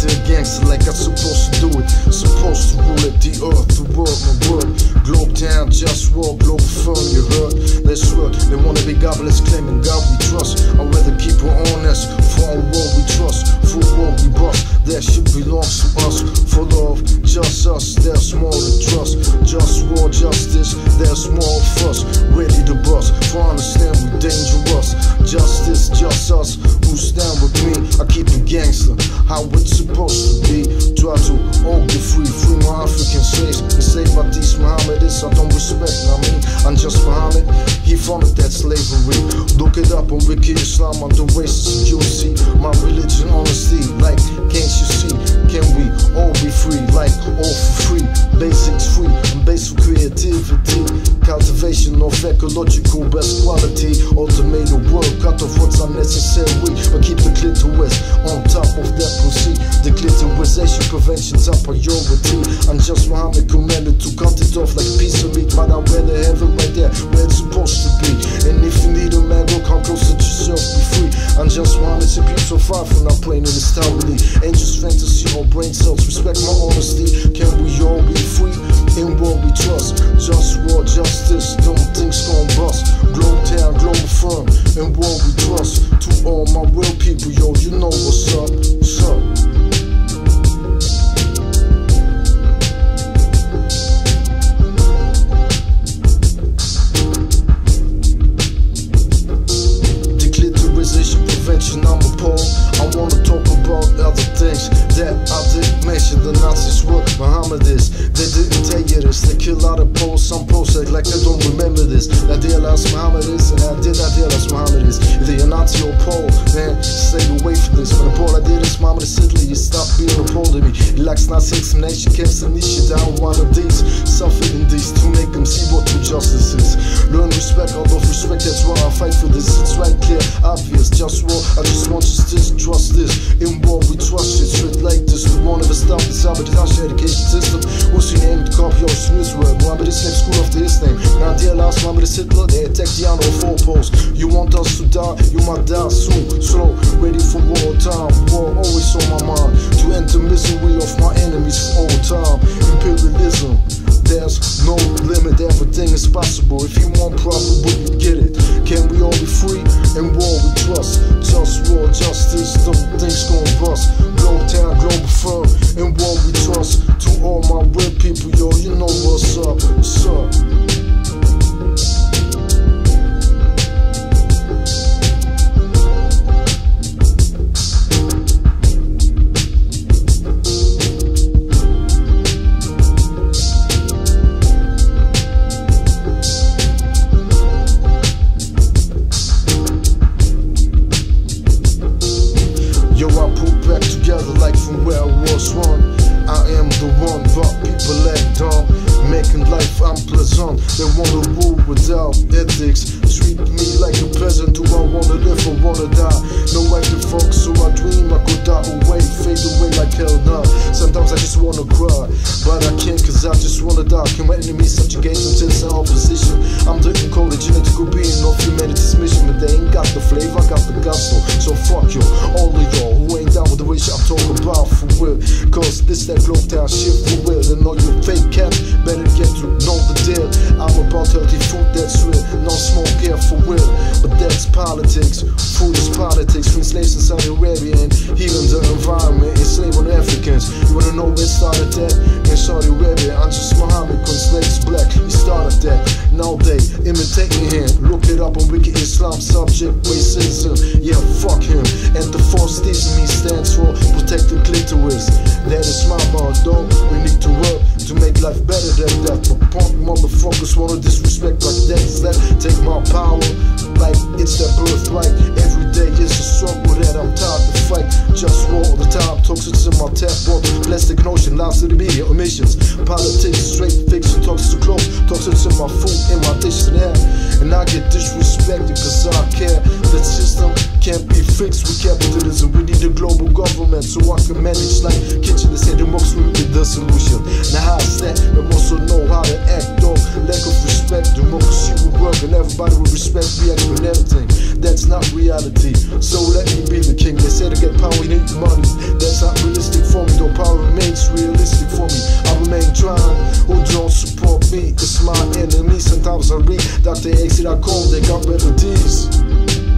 gangster, gangster like I'm supposed to do it. Supposed to rule it, the earth, the world, my world. Globe down, just walk, global firm, you heard. Let's work, they wanna be godless, claiming God we trust. I'd rather keep her honest, for our world we trust, for world we bust. That shit belongs to us, for love, just us, there's more to trust. Just war, justice, there's more fuss. Ready to bust, for understand we dangerous. Justice, just us, how it's supposed to be. Try to all be free, free my African slaves. Say Baptiste Muhammad is, I don't respect, I mean, I'm just Muhammad. He founded that slavery. Look it up on Wiki Islam, I'm the racist, you'll see. My religion, honesty, like, can't you see? Can we all be free, like, all for free? Basics free, and basic creativity. Cultivation of ecological best quality. Ultimate world, cut off what's unnecessary. But keep the clitoris on top of that pussy. The clitorisation prevention's a priority. I'm just Muhammad commanded to cut it off like piece of meat. But I'd rather have it right there where it's supposed to be. And if you need a man, go come closer to yourself, be free. I'm just Muhammad to keep so far from not playing in this towerly. Angels fantasy or brain cells, respect my honesty. Can we all be free in what we trust? Just war, justice, don't things gon' bust. Globe town, global firm, in what we trust. To all my real people, yo, you know what's Mohammedists. They didn't tell you this. They kill out of Poles. Some Poles act like they don't remember this. La delas Mohammedists, and I did la delas Mohammedists. Either you're Nazi or Pole, man, stay away from this. I did is Mohammed Sidley, you stop being a Pole to me. He likes Nazi examination camps and niche down one of these. Suffering these to make them see what true justice is. Learn respect of respect, that's why I fight for this. It's right clear, obvious, just war. I just want justice, trust this. In war, we trust shit straight like this. Stop the sabotage education system. What's your name? Copy your Israel. but is named school after his name. Now, dear last Muhammad is Hitler, they attack the honor four posts. You want us to die, you might die soon. Slow, ready for war time. War always like from where I was one. I am the one, but people act dumb. Making life unpleasant. They wanna rule without ethics. Treat me like a On Wiki Islam subject racism. Yeah, fuck him. And the teaching me stands for protect the clitoris. That is my motto. We need to work to make life better than that. But punk motherfuckers wanna disrespect like that. That take my power like it's their birthright. Every Plastic notion, lies to the media, emissions. Politics, straight fiction, talks to close. Toxins in my food, and my dish and air. And I get disrespected cause I care. The system can't be fixed with capitalism. We need a global government so I can manage like kitchen. They say democracy will be the solution. realistic for me. I remain trying, who don't support me. It's my enemy. Sometimes I read that they exit, I call, they got better deeds.